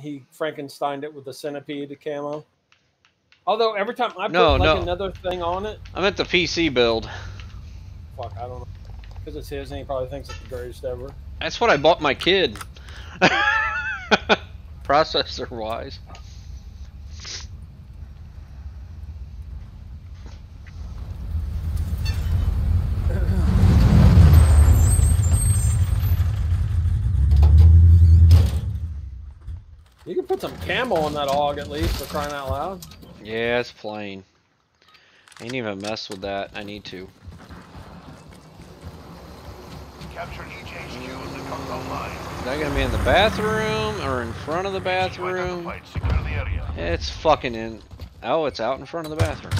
he Frankensteined it with the centipede camo. Although every time I put No, like no. another thing on it, I meant the PC build. fuck, I don't know, because it's his and he probably thinks it's the greatest ever. That's what I bought my kid. Processor wise. You can put some camo on that hog at least for crying out loud. Yeah, it's plain. Ain't even mess with that. I need to. Capture each HQ as it comes online. Is that gonna be in the bathroom or in front of the bathroom? identified. Secure the area. It's fucking in. Oh, it's out in front of the bathroom.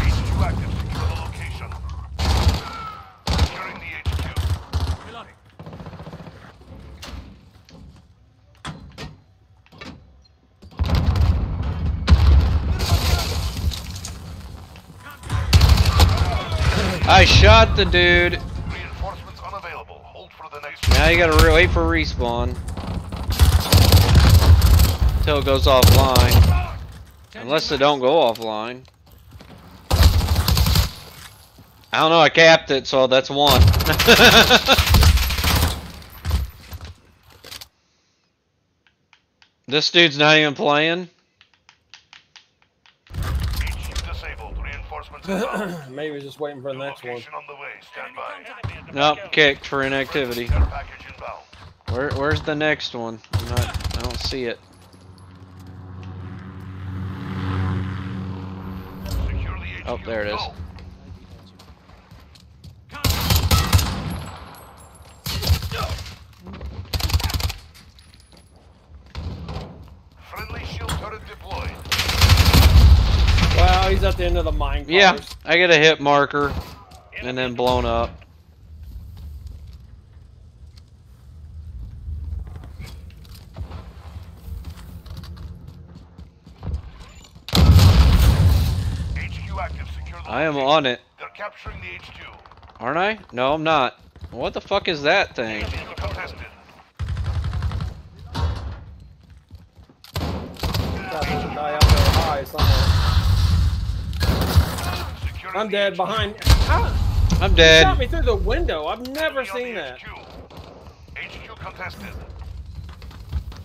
HQ active. Secure the location. Securing the HQ. Reloading. I shot the dude. Reinforcements unavailable. Hold for the next Now you gotta re wait for respawn. Until it goes offline. Unless it don't go offline. I don't know, I capped it, so that's one. this dude's not even playing. HQ disabled. Reinforcements inbound. Maybe he's just waiting for the next one. location on the way. Stand by. Nope, kicked for inactivity. Care package inbound. Where, where's the next one? I'm not, I don't see it. Secure. Oh, there it is. Go. Friendly shield turret deployed. Wow, he's at the end of the mine cars. Yeah, I get a hit marker and then blown up. HQ active. I am on it. They're capturing the HQ. Aren't I? No, I'm not. What the fuck is that thing? HQ contested. Got this guy out there high somewhere. Securing I'm dead behind. How? I'm He dead. shot me through the window. I've never seen that. HQ. HQ contested.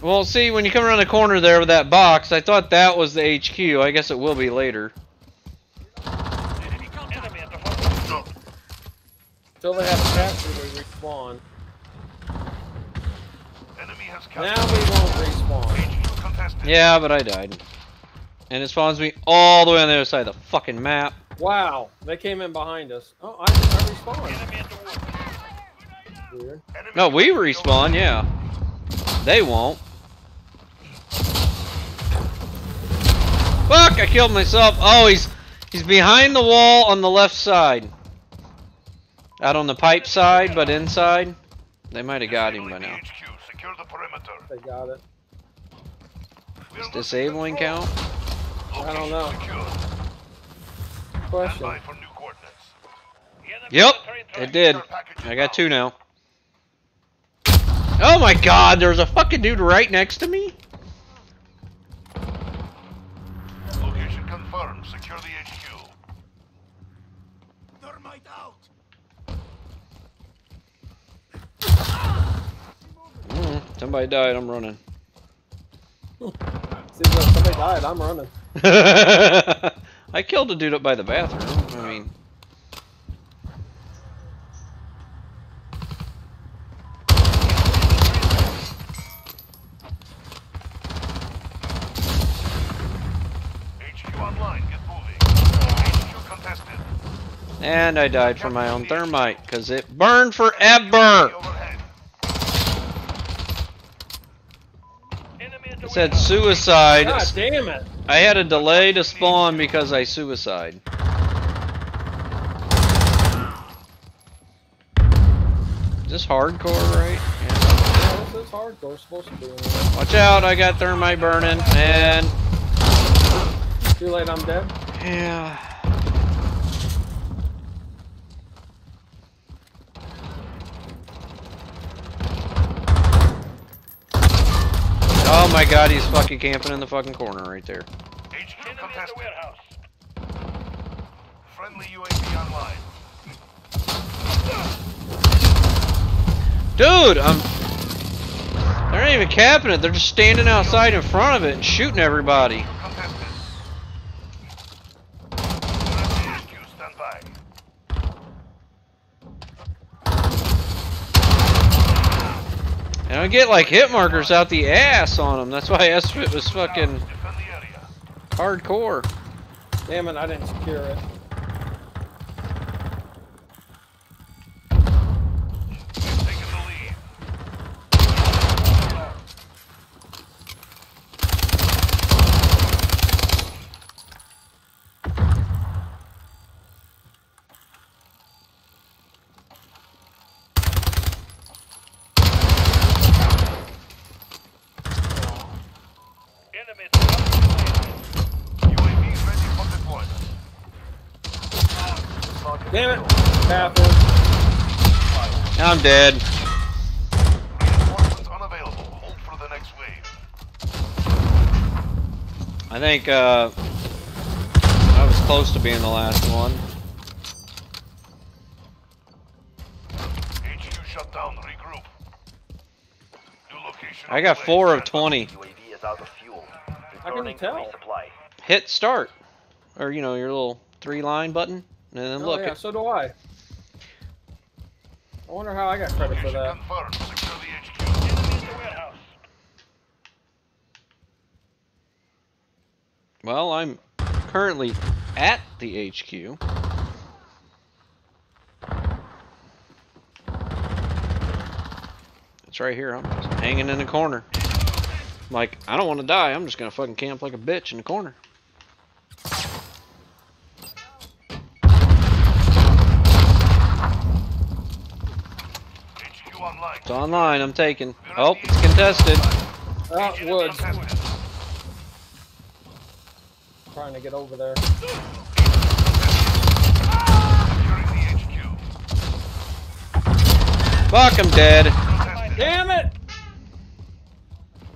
Well, see, when you come around the corner there with that box, I thought that was the HQ. I guess it will be later. Enemy at the front. Till they have a capture, we respawn. Enemy has Now we won't respawn. Yeah, but I died. And it spawns me all the way on the other side of the fucking map. Wow, they came in behind us. Oh, I, I respawned. Enemy at the wood. Weird. No, we at respawn, yeah. They won't. Fuck, I killed myself. Oh, he's he's behind the wall on the left side. Out on the pipe side, but inside. They might have got him by now. the HQ. Secure the perimeter. They got it. We're Does losing disabling count? I don't know. Location secure. Stand Question. by for new coordinates. Yep, it did. I got two now. Oh my god, there's a fucking dude right next to me? Location confirmed. Secure the HQ. Thermite out! Mm, somebody died, I'm running. Seems like somebody died. I'm running. I killed a dude up by the bathroom. I mean, HQ online. Get moving. HQ contested. and I died from my own thermite because it burned forever. It said suicide. God damn it. I had a delay to spawn because I suicide. Is this hardcore, right? Yeah. This is hardcore. Supposed to be. Watch out, I got thermite burning, and Too late. I'm dead. yeah. Oh my god, he's fucking camping in the fucking corner right there. HQ in the contested. warehouse. Friendly UAV online. Dude, I'm. They're not even capping it. They're just standing outside in front of it and shooting everybody. Contested. Friendly HQ stand by. And I get like hit markers out the ass on them. That's why SFIT was fucking Defend the area. hardcore. Damn it, I didn't secure it. Taking the lead. Enemy UAV ready for deployment. Damn it! Bathroom. I'm dead. Reinforcements unavailable. Hold for the next wave. I think uh, I was close to being the last one. HQ shut down. Regroup. New location. I got on the way. four of 20. UAV is out of fuel. How can tell? resupply. Hit start, or you know your little three line button, and then Oh, look. yeah, so do I. I wonder how I got credit for that. confirmed. Secure the HQ. Enemy in the warehouse. Well, I'm currently at the HQ. It's right here. I'm just hanging in the corner. Like, I don't want to die. I'm just gonna fucking camp like a bitch in the corner. HQ online. It's online. I'm taking. Oh, it's contested. Out HQ woods. Trying to get over there. Securing the HQ. Fuck, I'm dead. Damn it!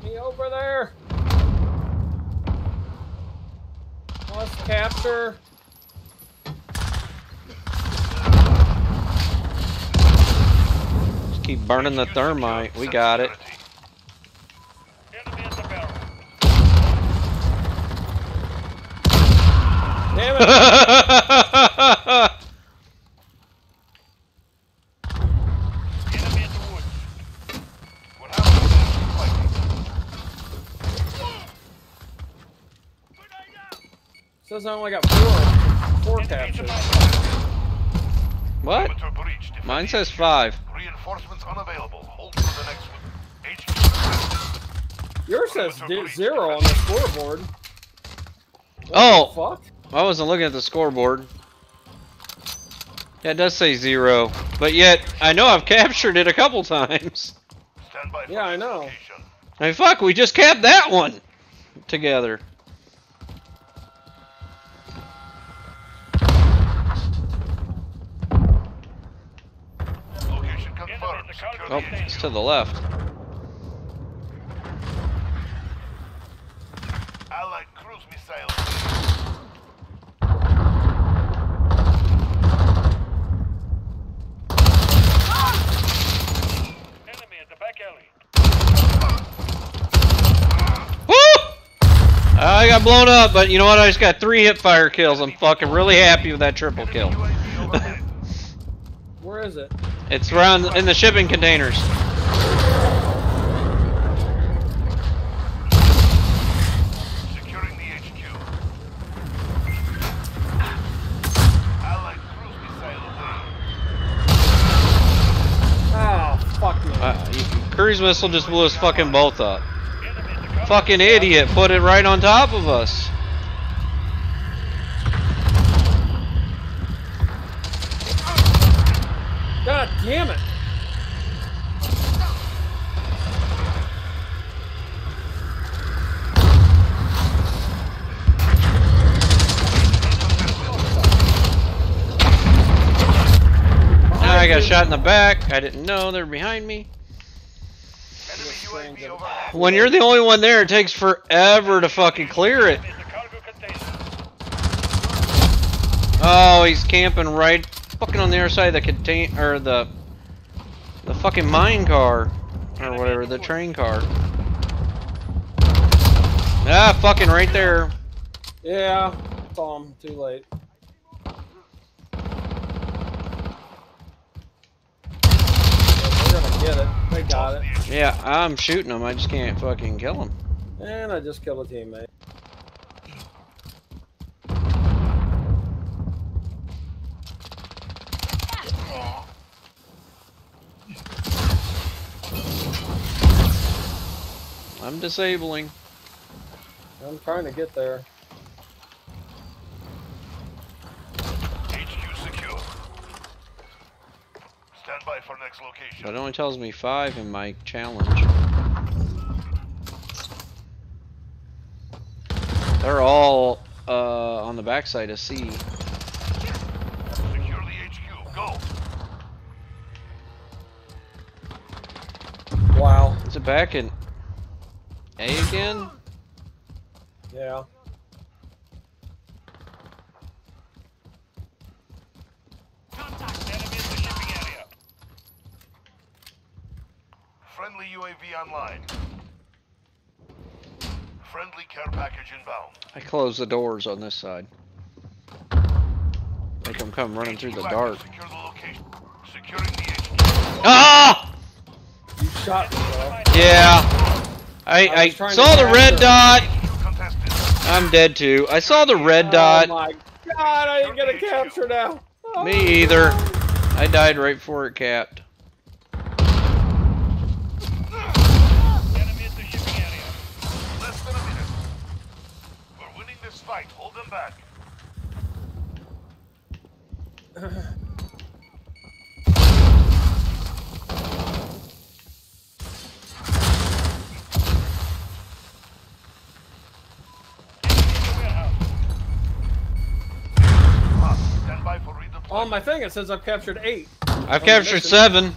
Me over there. Let's capture. Keep burning the thermite. We got it. Enemy in the barrel. Damn it! Enemy in the woods. What happened? Fighting. Says I only got four. Four the captures. what? Perimeter breach. Defend Mine says five. Reinforcements unavailable. Hold for the next one. HQ. Yours says zero on the scoreboard. What Oh. the fuck? I wasn't looking at the scoreboard. Yeah, it does say zero, but yet I know I've captured it a couple times. Stand by Yeah, I know. location. I mean, fuck, we just capped that one together. Location Enemy in confirmed. the Secure cargo Oh, it's to the left. Allied cruise missile. Enemy in the back alley. Woo! Ah, I got blown up, but you know what? I just got three hip fire kills. I'm fucking really happy with that triple kill. Where is it? It's around in the shipping containers. Securing the cruise missile. Oh, fuck. Uh, you- cruise missile just blew us fucking both up. Enemy in the cargo Fucking idiot put it right on top of us. God damn it. I got shot in the back. I didn't know they were behind me. When you're the only one there, it takes forever to fucking clear it. Oh, he's camping right fucking on the other side of the contain or the the fucking mine car or whatever, the train car. Ah, fucking right there. Yeah, saw him. Too late. Get it. They got it. Yeah, I'm shooting him. I just can't fucking kill him. And I just killed a teammate. I'm disabling. I'm trying to get there. HQ secure. Stand by for next location. But it only tells me five in my challenge. They're all uh, on the backside of C. Secure the HQ. Go. Wow. Is it back in A again? Yeah. Enemy at the shipping area. Friendly UAV online. Friendly care package inbound. I close the doors on this side. Make them come running through the dark. Secure the location. Securing the HQ. Ah! You shot me, bro. Yeah. I, I I, was trying to saw the red capture- dot. I'm dead too. I saw the red Oh dot. my god, I didn't get a capture now. Oh Me either. I died right before it capped. Enemy at the On my thing, it says I've captured eight. I've captured seven.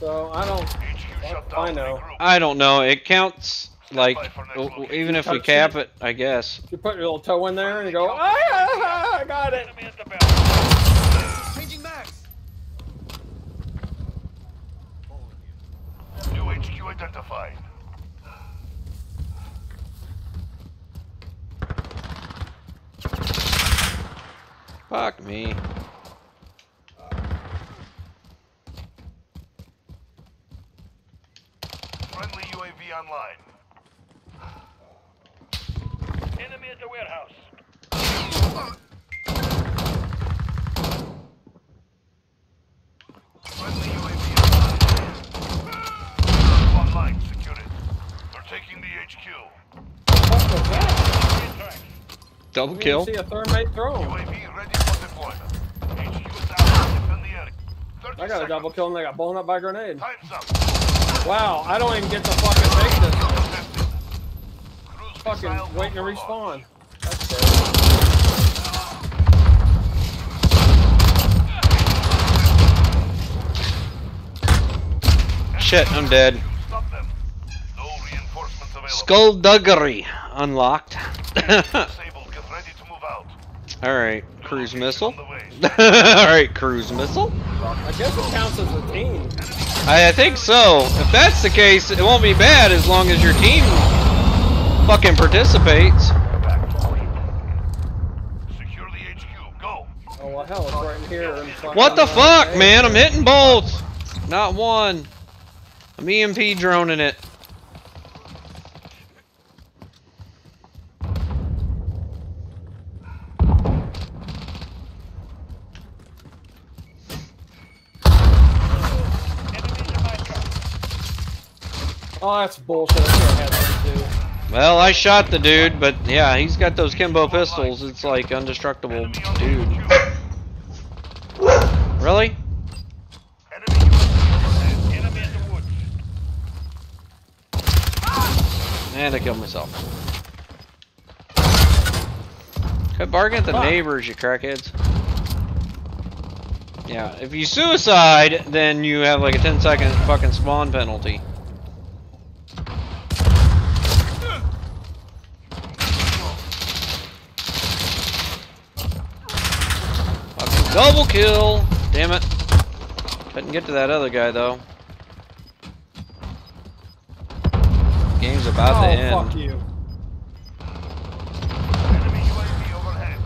So I don't. I know. I don't know. It counts like by for next w- location. even if we cap it. it, I guess. You put your little toe in there and you go, ah, I got it. Enemy at the barrel. Changing max. New HQ identified. Fuck me. Friendly UAV online. Enemy at the warehouse. Friendly UAV online. Online, secure it. They're taking the HQ. What was that? Enemy tracks. Double I kill. didn't see a thermite thrown. UAV ready for deployment. HQ is out. Defend the area. 30 I got a seconds. double kill and they got blown up by a grenade. Time's up. Wow, I don't even get to fucking take this. Contested. Cruise Fucking missile waiting to go for launch. respawn. That's terrible. Shit, I'm dead. Stop them. No reinforcements available. Skullduggery unlocked. Disabled. Get ready to move out. Alright, cruise missile. On the way. Alright, cruise missile. I guess it counts as a team. I, I think so. If that's the case, it won't be bad as long as your team fucking participates. Back. Secure the HQ. Go. Oh well, hell, it's right here. What the fuck, man? I'm hitting bolts! Not one. I'm EMP droning it. Enemy in the mine car. Oh, that's bullshit. I can't have that Well, I shot the dude, but yeah, he's got those Kimbo pistols. It's like indestructible Enemy on the dude. Really? Enemy UAV overhead. Enemy in the woods. And I killed myself. Could bargain at the neighbors, you crackheads. Yeah, if you suicide, then you have like a 10 second fucking spawn penalty. Double kill. Damn it. Couldn't get to that other guy though. Game's about oh, to end. fuck you. Enemy UAV overhead.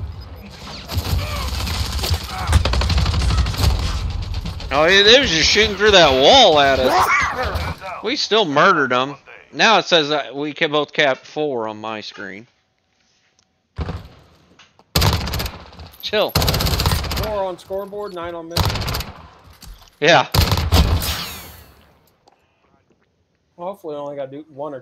Oh, yeah, they was just shooting through that wall at us. We still murdered them. Now it says that we can both cap four on my screen. Chill. Four on scoreboard, nine on mid. Yeah. Hopefully, I only got to do one or